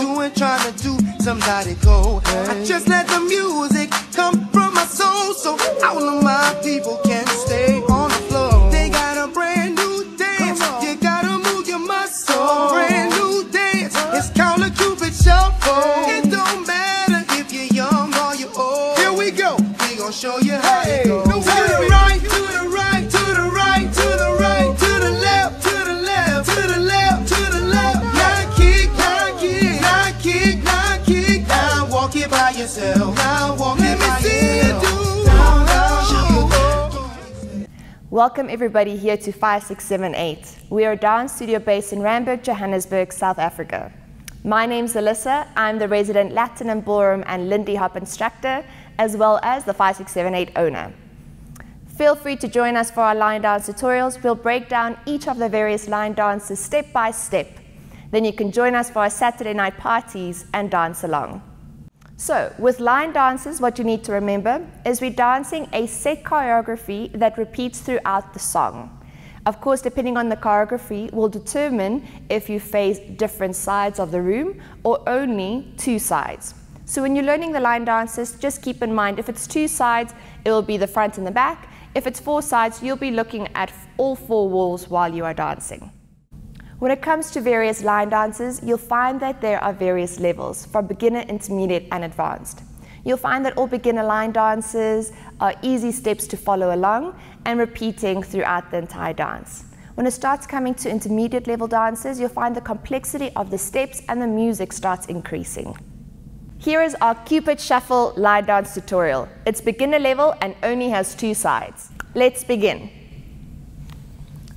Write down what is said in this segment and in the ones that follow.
Hey, doing? Trying to do somebody go. I just let the music come from my soul, so all of my people can stay on the floor. They got a brand new dance. You gotta move your muscles. Brand new dance. It's called a Cupid Shuffle. It don't matter if you're young or you're old. Here we go. We gon' show you how it goes. To by yourself. Now walk it by yourself. Down, down, shuffle. Welcome everybody here to 5678. We are a dance studio based in Randburg, Johannesburg, South Africa. My name's Alyssa. I'm the resident Latin and Ballroom and Lindy Hop instructor, as well as the 5678 owner. Feel free to join us for our line dance tutorials. We'll break down each of the various line dances step by step. Then you can join us for our Saturday night parties and dance along. So, with line dances, what you need to remember is we're dancing a set choreography that repeats throughout the song. Of course, depending on the choreography, will determine if you face different sides of the room or only two sides. So when you're learning the line dances, just keep in mind if it's two sides, it will be the front and the back. If it's four sides, you'll be looking at all four walls while you are dancing. When it comes to various line dances, you'll find that there are various levels, from beginner, intermediate, and advanced. You'll find that all beginner line dances are easy steps to follow along and repeating throughout the entire dance. When it starts coming to intermediate level dances, you'll find the complexity of the steps and the music starts increasing. Here is our Cupid Shuffle line dance tutorial. It's beginner level and only has two sides. Let's begin.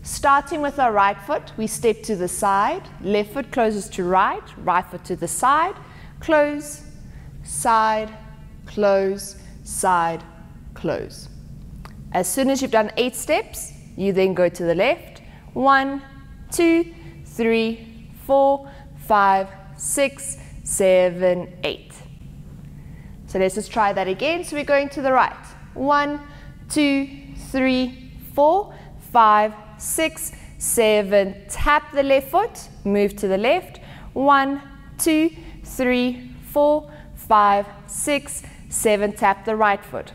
Starting with our right foot, we step to the side, left foot closes to right, right foot to the side, close, side, close, side, close. As soon as you've done eight steps, you then go to the left. One, two, three, four, five, six, seven, eight. So let's just try that again. So we're going to the right. One, two, three, four, five, six, seven. Tap the left foot, move to the left. One, two, three, four, five, six, seven. Tap the right foot.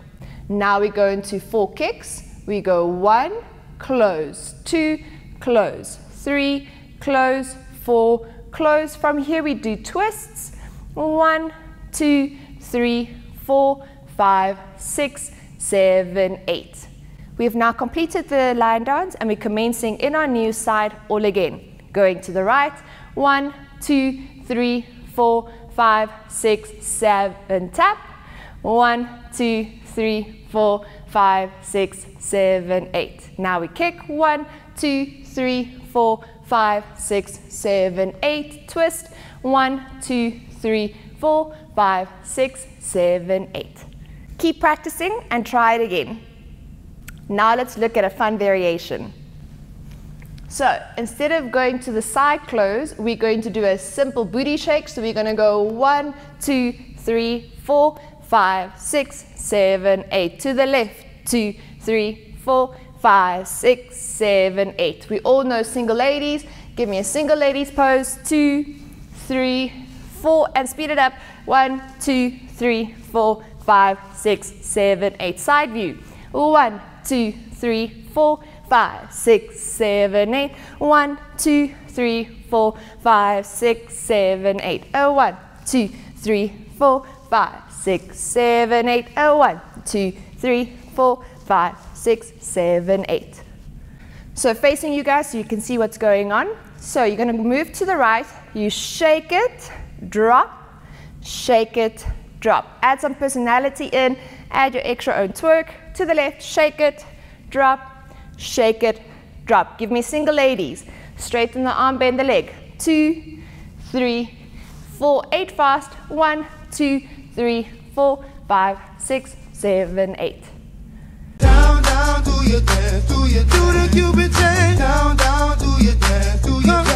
Now we go into four kicks. We go one, close, two, close, three, close, four, close. From here we do twists. One, two, three, four, five, six, seven, eight. We have now completed the line dance and we're commencing in our new side all again. Going to the right, one, two, three, four, five, six, seven, tap. One, two, three, four, five, six, seven, eight. Now we kick, one, two, three, four, five, six, seven, eight. Twist, one, two, three, four, five, six, seven, eight. Keep practicing and try it again. Now let's look at a fun variation. So instead of going to the side close, we're going to do a simple booty shake. So we're going to go one, two, three, four, five, six, seven, eight. To the left, two, three, four, five, six, seven, eight. We all know single ladies. Give me a single ladies pose. Two, three, four, and speed it up. One, two, three, four, five, six, seven, eight. Side view. One, two, three, four, five, six, seven, eight. One, two, three, four, five, six, seven, eight. Oh, one, two, three, four, five, six, seven, eight. Oh, one, two, three, four, five, six, seven, eight. So facing you guys so you can see what's going on. So you're going to move to the right, you shake it, drop, shake it, drop. Add some personality in, add your extra own twerk. To the left, shake it, drop, shake it, drop. Give me single ladies. Straighten the arm, bend the leg. Two, three, four, eight fast. One, two, three, four, five, six, seven, eight. Down, down, do your dance, do your do the Cupid dance. Down, down, do your dance, do your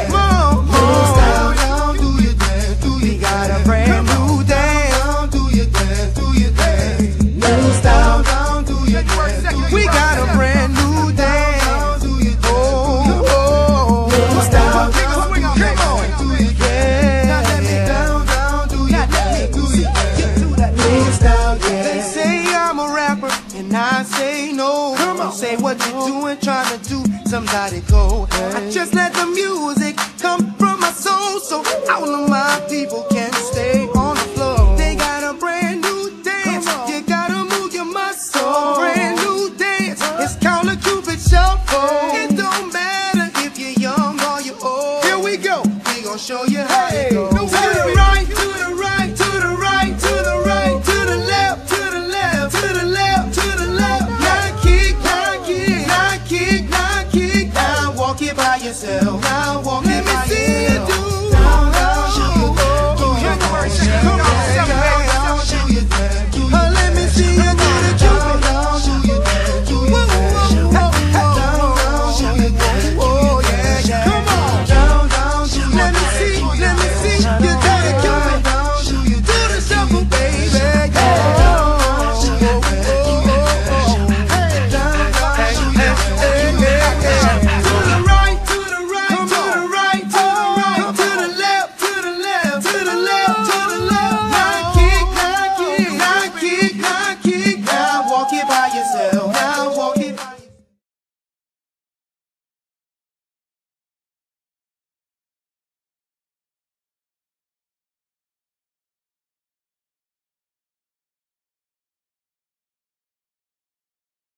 I say no. Come on. Say what you doing, trying to do somebody go. Hey. I just let the music come from my soul, so all of my people